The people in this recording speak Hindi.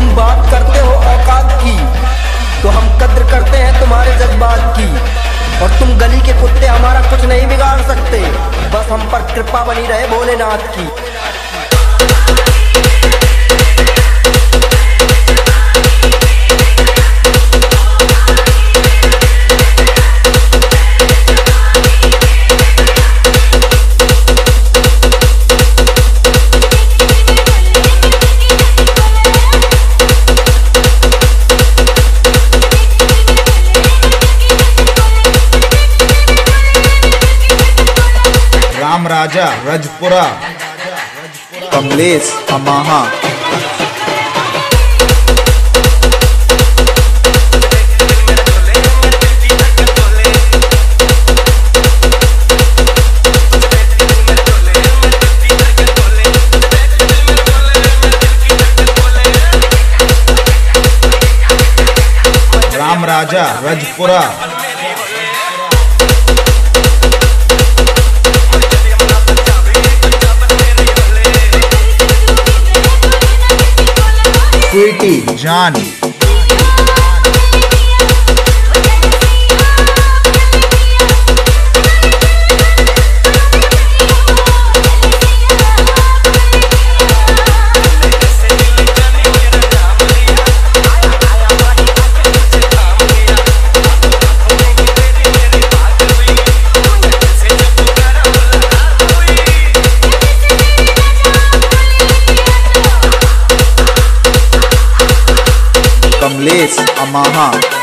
तुम बात करते हो औकात की तो हम कद्र करते हैं तुम्हारे जज्बात की। और तुम गली के कुत्ते हमारा कुछ नहीं बिगाड़ सकते। बस हम पर कृपा बनी रहे भोलेनाथ की। राम राजा रजपुरा। कमलेश अमाहा राम राजा रजपुरा। Pretty Johnny, Kamlesh अमाहा